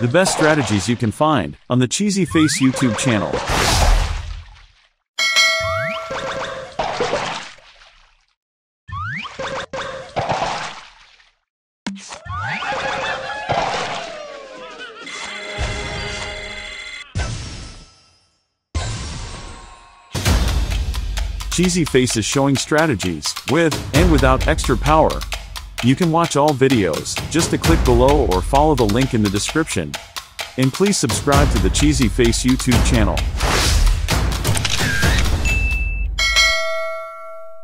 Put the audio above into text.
The best strategies you can find on the Cheesy Face YouTube channel. Cheesy Face is showing strategies, with and without extra power. You can watch all videos, just to click below or follow the link in the description. And please subscribe to the Cheesy Face YouTube channel.